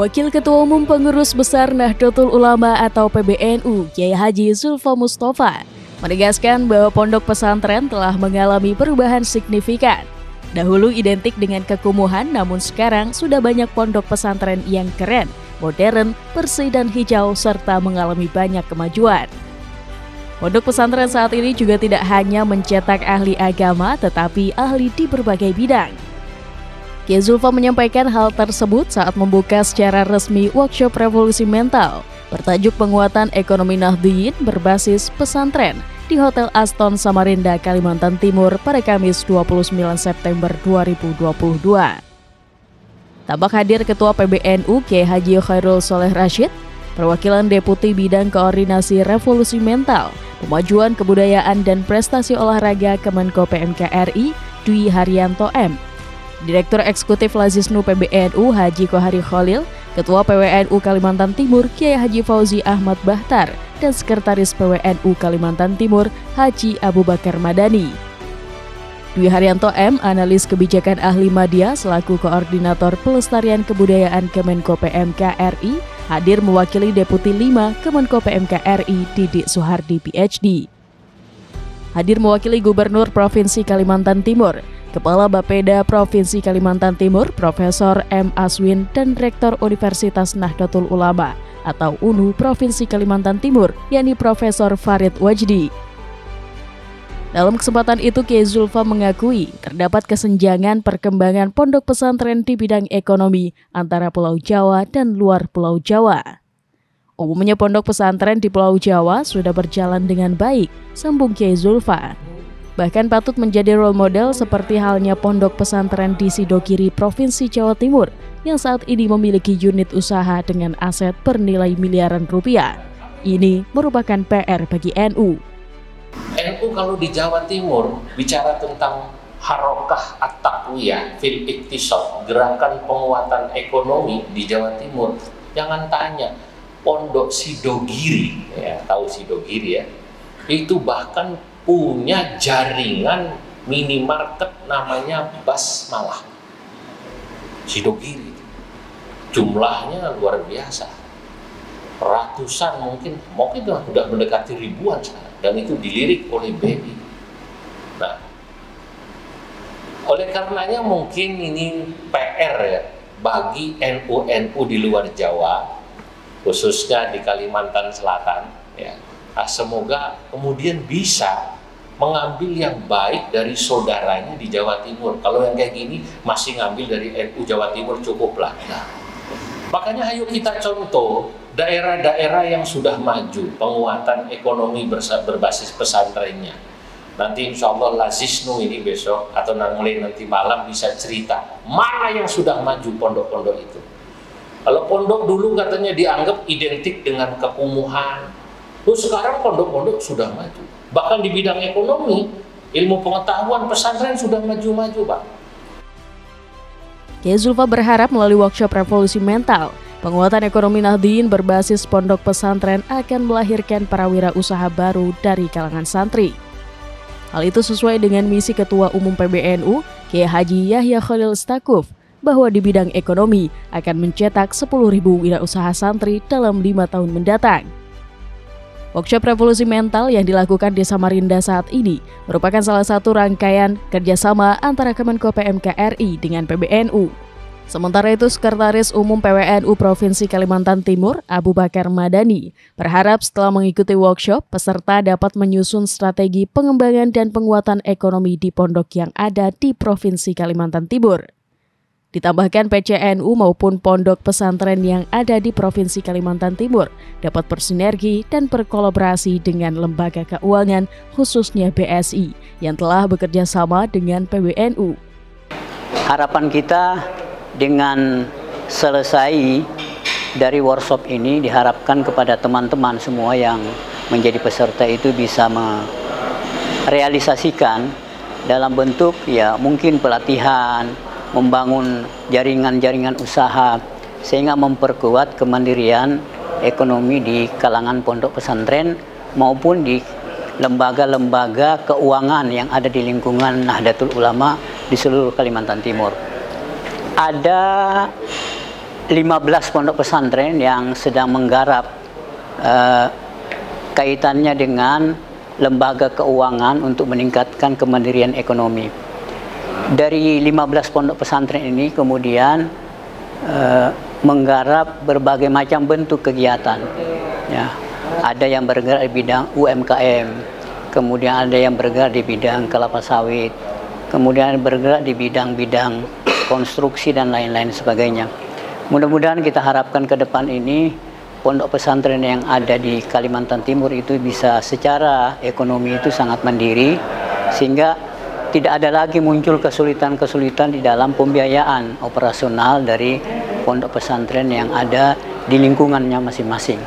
Wakil Ketua Umum Pengurus Besar Nahdlatul Ulama atau PBNU, Kiai Haji Zulfa Mustafa, menegaskan bahwa pondok pesantren telah mengalami perubahan signifikan. Dahulu identik dengan kekumuhan, namun sekarang sudah banyak pondok pesantren yang keren, modern, bersih dan hijau, serta mengalami banyak kemajuan. Pondok pesantren saat ini juga tidak hanya mencetak ahli agama, tetapi ahli di berbagai bidang. Kiai Zulfa menyampaikan hal tersebut saat membuka secara resmi workshop revolusi mental bertajuk penguatan ekonomi Nahdiyin berbasis pesantren di Hotel Aston Samarinda, Kalimantan Timur pada Kamis 29 September 2022. Tampak hadir Ketua PBNU Kiai Haji Khairul Soleh Rashid, perwakilan Deputi Bidang Koordinasi Revolusi Mental, Pemajuan Kebudayaan dan Prestasi Olahraga Kemenko PMK RI, Dwi Haryanto M, Direktur Eksekutif Lazisnu PBNU Haji Kohari Khalil, Ketua PWNU Kalimantan Timur Kiai Haji Fauzi Ahmad Bahtar, dan Sekretaris PWNU Kalimantan Timur Haji Abu Bakar Madani. Dwi Haryanto M, analis kebijakan ahli media selaku koordinator pelestarian kebudayaan Kemenko PMK RI, hadir mewakili Deputi 5 Kemenko PMK RI Didik Suhardi PhD. Hadir mewakili Gubernur Provinsi Kalimantan Timur, Kepala Bapeda Provinsi Kalimantan Timur Profesor M. Aswin dan Rektor Universitas Nahdlatul Ulama atau UNU Provinsi Kalimantan Timur, yakni Profesor Farid Wajdi. Dalam kesempatan itu, Kiai Zulfa mengakui terdapat kesenjangan perkembangan pondok pesantren di bidang ekonomi antara Pulau Jawa dan luar Pulau Jawa. Umumnya pondok pesantren di Pulau Jawa sudah berjalan dengan baik, sambung Kiai Zulfa bahkan patut menjadi role model seperti halnya pondok pesantren di Sidogiri, Provinsi Jawa Timur, yang saat ini memiliki unit usaha dengan aset bernilai miliaran rupiah. Ini merupakan PR bagi NU. NU kalau di Jawa Timur bicara tentang harokah at-taqwiyah fil iktisab, gerakan penguatan ekonomi di Jawa Timur. Jangan tanya, pondok Sidogiri, ya, tahu Sidogiri ya, itu bahkan punya jaringan minimarket namanya Basmalah Sidogiri jumlahnya luar biasa. Ratusan mungkin. Mungkin sudah mendekati ribuan sekarang. Dan itu dilirik oleh BI nah oleh karenanya mungkin ini PR ya bagi NU-NU di luar Jawa khususnya di Kalimantan Selatan ya nah, semoga kemudian bisa mengambil yang baik dari saudaranya di Jawa Timur. Kalau yang kayak gini masih ngambil dari NU Jawa Timur cukuplah. Nah, makanya ayo kita contoh daerah-daerah yang sudah maju penguatan ekonomi berbasis pesantrennya. Nanti insya Allah Lazisnu ini besok atau mulai nanti malam bisa cerita mana yang sudah maju pondok-pondok itu. Kalau pondok dulu katanya dianggap identik dengan kekumuhan. Terus sekarang pondok-pondok sudah maju Bahkan di bidang ekonomi, ilmu pengetahuan pesantren sudah maju-maju, Pak. Kiai Zulfa berharap melalui workshop revolusi mental, penguatan ekonomi Nahdien berbasis pondok pesantren akan melahirkan para usaha baru dari kalangan santri. Hal itu sesuai dengan misi Ketua Umum PBNU, Kiai Haji Yahya Khalil Stakuf, bahwa di bidang ekonomi akan mencetak 10.000 usaha santri dalam lima tahun mendatang. Workshop revolusi mental yang dilakukan di Samarinda saat ini merupakan salah satu rangkaian kerjasama antara Kemenko PMK RI dengan PBNU. Sementara itu, Sekretaris Umum PWNU Provinsi Kalimantan Timur, Abu Bakar Madani, berharap setelah mengikuti workshop, peserta dapat menyusun strategi pengembangan dan penguatan ekonomi di pondok yang ada di Provinsi Kalimantan Timur. Ditambahkan PCNU maupun pondok pesantren yang ada di Provinsi Kalimantan Timur dapat bersinergi dan berkolaborasi dengan lembaga keuangan khususnya BSI yang telah bekerja sama dengan PWNU. Harapan kita dengan selesai dari workshop ini diharapkan kepada teman-teman semua yang menjadi peserta itu bisa merealisasikan dalam bentuk ya mungkin pelatihan, membangun jaringan-jaringan usaha sehingga memperkuat kemandirian ekonomi di kalangan pondok pesantren maupun di lembaga-lembaga keuangan yang ada di lingkungan Nahdlatul Ulama di seluruh Kalimantan Timur. Ada 15 pondok pesantren yang sedang menggarap uh, kaitannya dengan lembaga keuangan untuk meningkatkan kemandirian ekonomi. Dari 15 pondok pesantren ini kemudian uh, menggarap berbagai macam bentuk kegiatan. Ya, ada yang bergerak di bidang UMKM, kemudian ada yang bergerak di bidang kelapa sawit, kemudian bergerak di bidang-bidang konstruksi dan lain-lain sebagainya. Mudah-mudahan kita harapkan ke depan ini pondok pesantren yang ada di Kalimantan Timur itu bisa secara ekonomi itu sangat mandiri sehingga tidak ada lagi muncul kesulitan-kesulitan di dalam pembiayaan operasional dari pondok pesantren yang ada di lingkungannya masing-masing.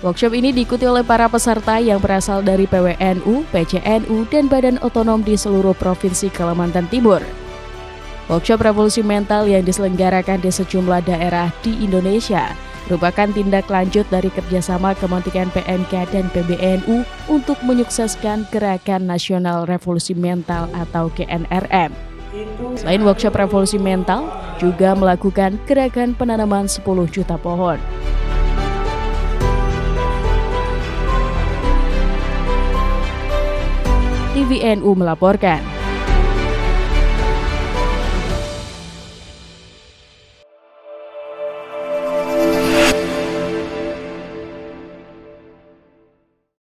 Workshop ini diikuti oleh para peserta yang berasal dari PWNU, PCNU, dan Badan Otonom di seluruh Provinsi Kalimantan Timur. Workshop Revolusi Mental yang diselenggarakan di sejumlah daerah di Indonesia merupakan tindak lanjut dari kerjasama Kementerian PMK dan PBNU untuk menyukseskan Gerakan Nasional Revolusi Mental atau GNRM. Selain workshop revolusi mental, juga melakukan gerakan penanaman 10 juta pohon. TVNU melaporkan.